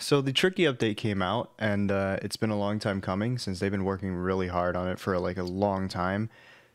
so the tricky update came out, and uh, it's been a long time coming since they've been working really hard on it for like a long time.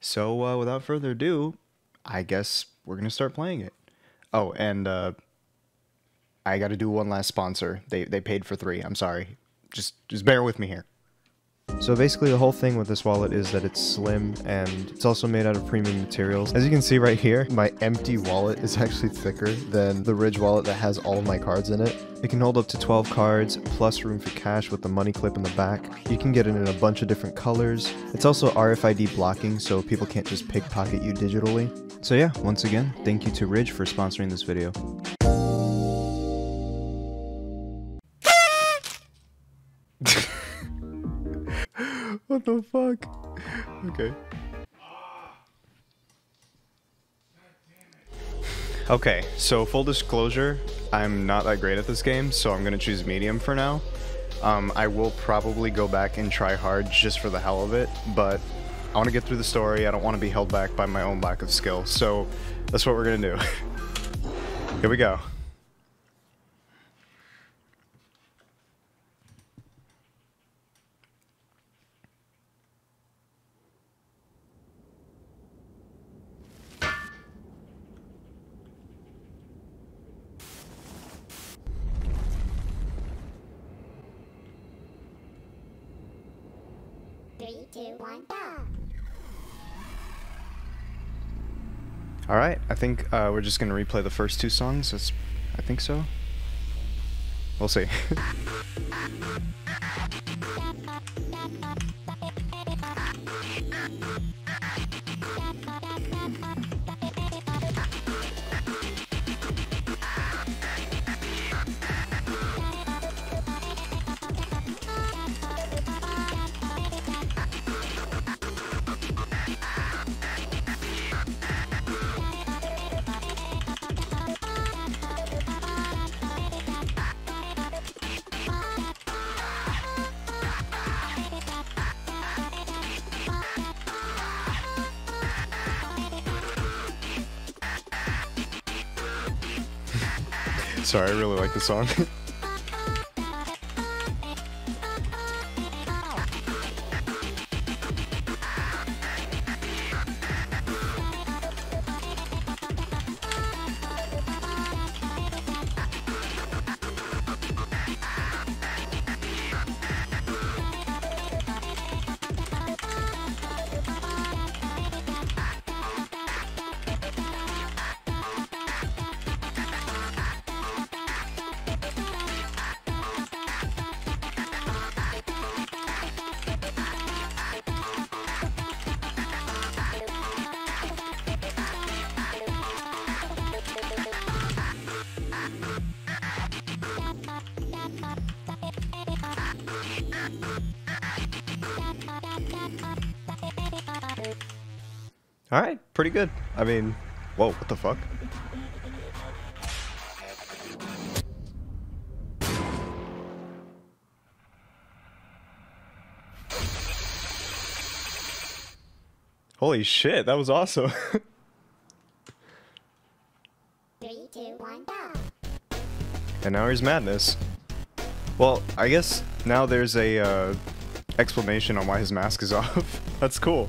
So uh, without further ado, I guess we're gonna start playing it. Oh, and uh, I got to do one last sponsor. They they paid for three. I'm sorry. Just just bear with me here. So basically the whole thing with this wallet is that it's slim and it's also made out of premium materials. As you can see right here, my empty wallet is actually thicker than the Ridge wallet that has all of my cards in it. It can hold up to 12 cards, plus room for cash with the money clip in the back. You can get it in a bunch of different colors. It's also RFID blocking, so people can't just pickpocket you digitally. So yeah, once again, thank you to Ridge for sponsoring this video. The fuck? Okay. Okay, so full disclosure, I'm not that great at this game, so I'm gonna choose medium for now. Um, I will probably go back and try hard just for the hell of it, but I want to get through the story. I don't want to be held back by my own lack of skill, so that's what we're gonna do. Here we go. Three, two, one, go. All right, I think uh, we're just gonna replay the first two songs. That's, I think so. We'll see. Sorry, I really like the song. All right, pretty good. I mean, whoa, what the fuck? Holy shit, that was awesome. Three, two, one, go. and now here's madness. Well, I guess now there's a uh, explanation on why his mask is off. That's cool.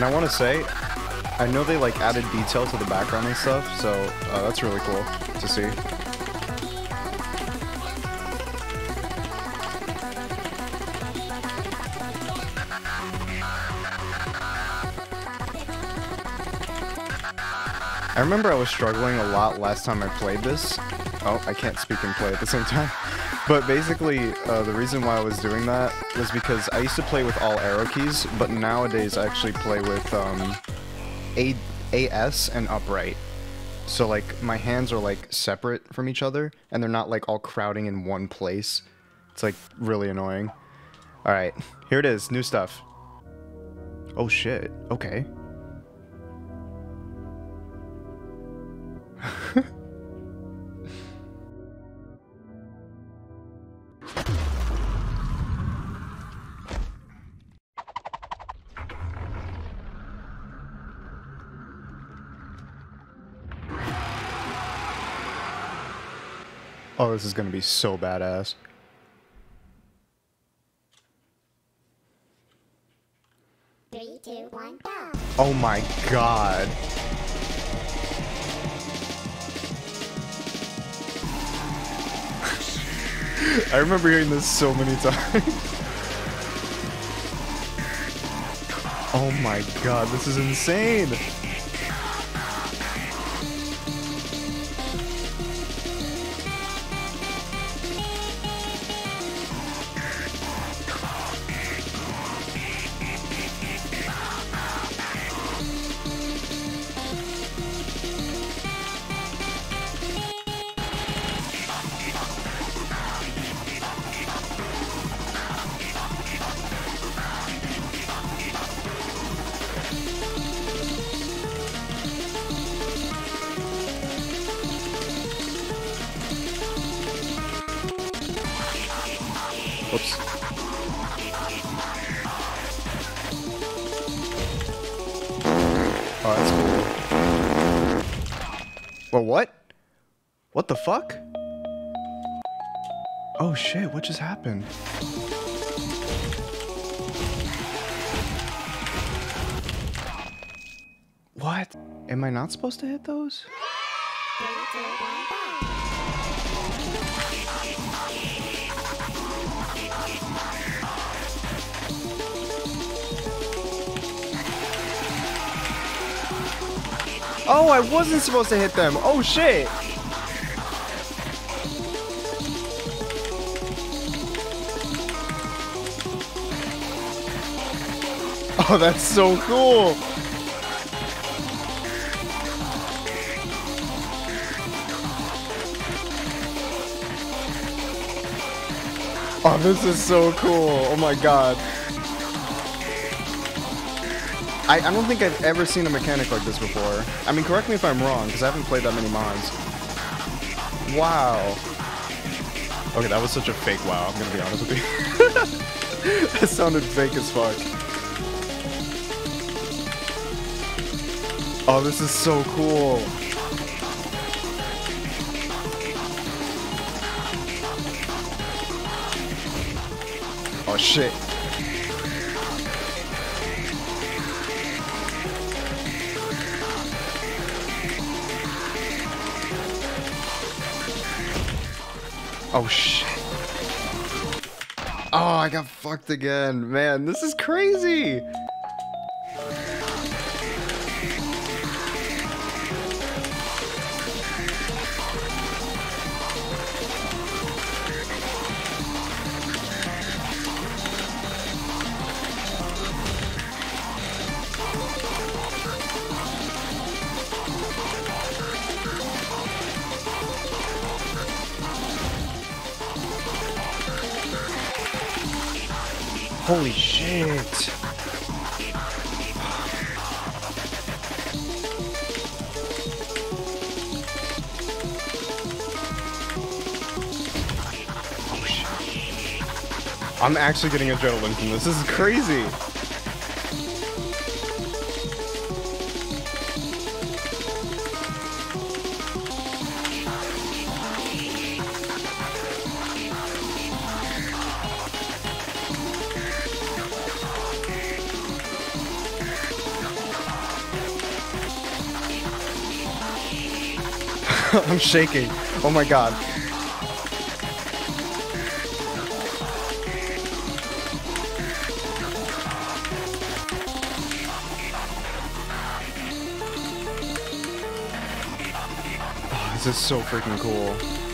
And I want to say, I know they like added detail to the background and stuff, so uh, that's really cool to see. I remember I was struggling a lot last time I played this. Oh, I can't speak and play at the same time. But basically, uh, the reason why I was doing that was because I used to play with all arrow keys, but nowadays I actually play with um, A AS and upright. So like my hands are like separate from each other, and they're not like all crowding in one place. It's like really annoying. All right, here it is, new stuff. Oh shit. Okay. Oh, this is gonna be so badass. Three, two, one, go. Oh my god. I remember hearing this so many times. oh my god, this is insane. What? What the fuck? Oh shit, what just happened? What? Am I not supposed to hit those? Oh, I wasn't supposed to hit them. Oh shit. Oh, that's so cool. Oh, this is so cool. Oh my god. I, I don't think I've ever seen a mechanic like this before. I mean, correct me if I'm wrong, because I haven't played that many mods. Wow. Okay, that was such a fake wow, I'm gonna be honest with you. that sounded fake as fuck. Oh, this is so cool. Oh shit. Oh shit. Oh, I got fucked again. Man, this is crazy. Holy shit. I'm actually getting adrenaline from this. This is crazy. Shaking. Oh my god. Oh, this is so freaking cool.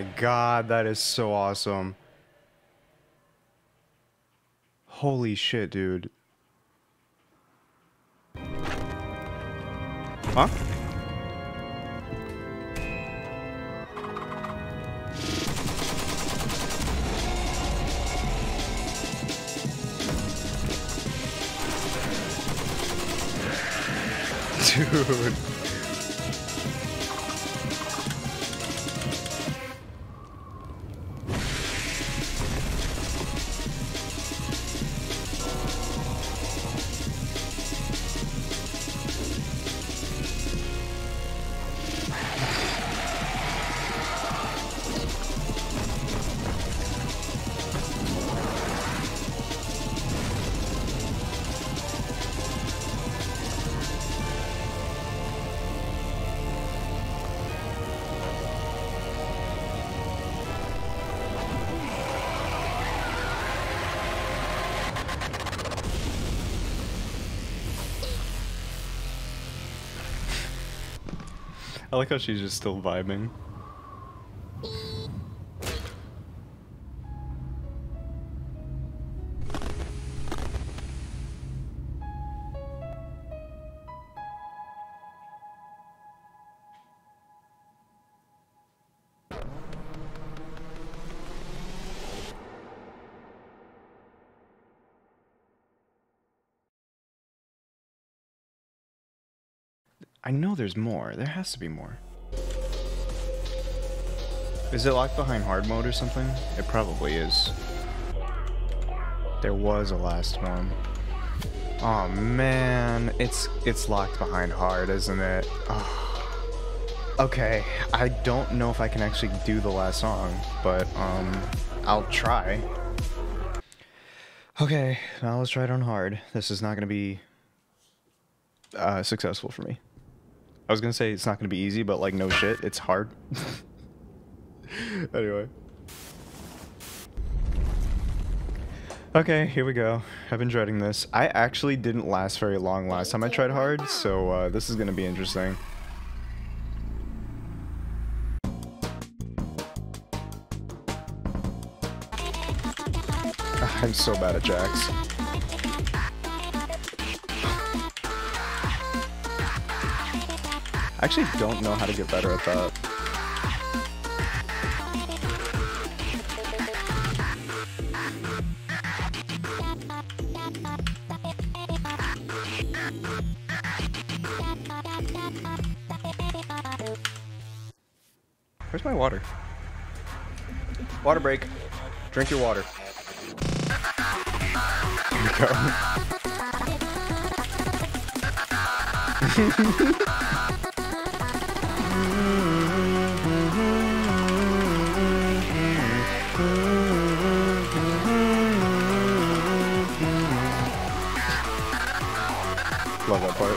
My god, that is so awesome. Holy shit, dude. Huh? Dude. Like how she's just still vibing. I know there's more. There has to be more. Is it locked behind hard mode or something? It probably is. There was a last one. Oh man, it's it's locked behind hard, isn't it? Oh. Okay, I don't know if I can actually do the last song, but um, I'll try. Okay, now let's try it on hard. This is not gonna be uh, successful for me. I was gonna say it's not gonna be easy, but like no shit, it's hard. anyway. Okay, here we go. I've been dreading this. I actually didn't last very long last time I tried hard, so uh, this is gonna be interesting. I'm so bad at jacks. I actually don't know how to get better at that. Where's my water? Water break. Drink your water. We go. Love that part.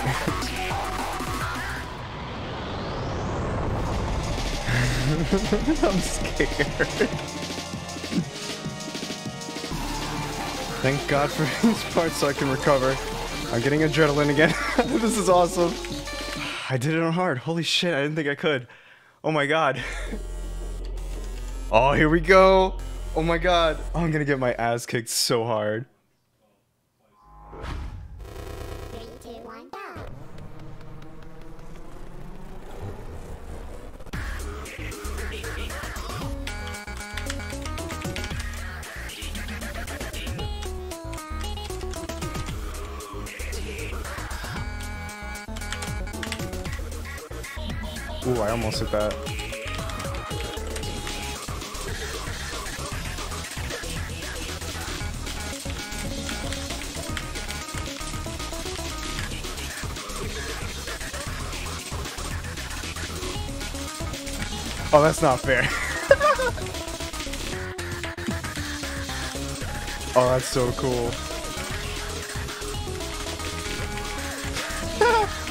I'm scared. Thank God for this part so I can recover. I'm getting adrenaline again. this is awesome. I did it on hard. Holy shit, I didn't think I could. Oh my god. Oh, here we go. Oh my god. Oh, I'm gonna get my ass kicked so hard. I almost hit that. Oh, that's not fair. oh, that's so cool.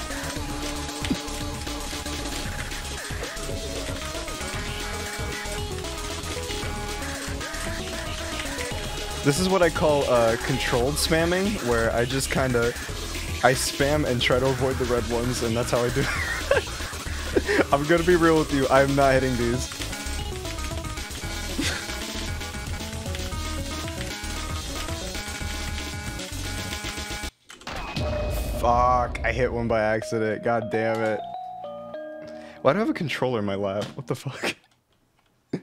This is what I call uh, controlled spamming, where I just kind of I spam and try to avoid the red ones, and that's how I do. it. I'm gonna be real with you. I'm not hitting these. Fuck! I hit one by accident. God damn it. Why do I have a controller in my lap? What the fuck?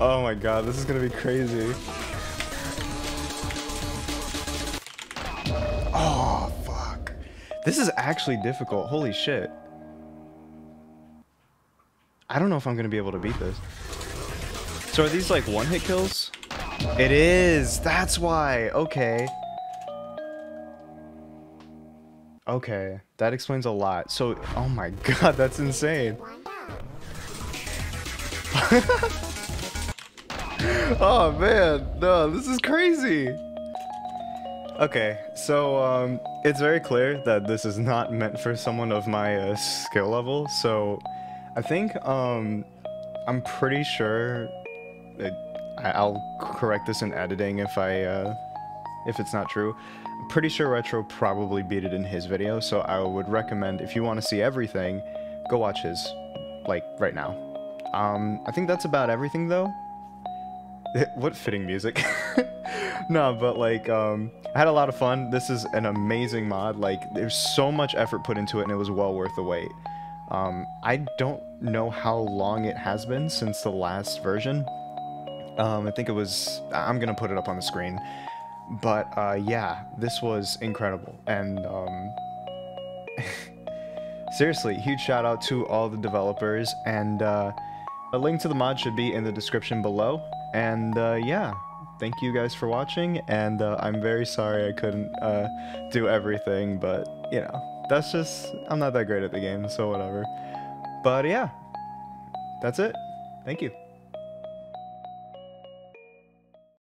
oh my god, this is gonna be crazy. Oh, fuck. This is actually difficult. Holy shit. I don't know if I'm going to be able to beat this. So are these like one-hit kills? It is. That's why. Okay. Okay. That explains a lot. So, oh my god, that's insane. Oh man, no, this is crazy. Okay, so um, it's very clear that this is not meant for someone of my uh, skill level. So I think um, I'm pretty sure that I- I'll correct this in editing if I uh, if it's not true. I'm pretty sure Retro probably beat it in his video, so I would recommend if you want to see everything, go watch his, like right now. Um, I think that's about everything though. what fitting music. no, but like, um, I had a lot of fun. This is an amazing mod. Like, there's so much effort put into it, and it was well worth the wait. Um, I don't know how long it has been since the last version. Um, I think it was. I'm gonna put it up on the screen. But uh, yeah, this was incredible, and um, seriously, huge shout out to all the developers, and uh, a link to the mod should be in the description below. And uh, yeah, thank you guys for watching, and uh, I'm very sorry I couldn't uh, do everything, but you know, that's just, I'm not that great at the game, so whatever. But yeah, that's it. Thank you.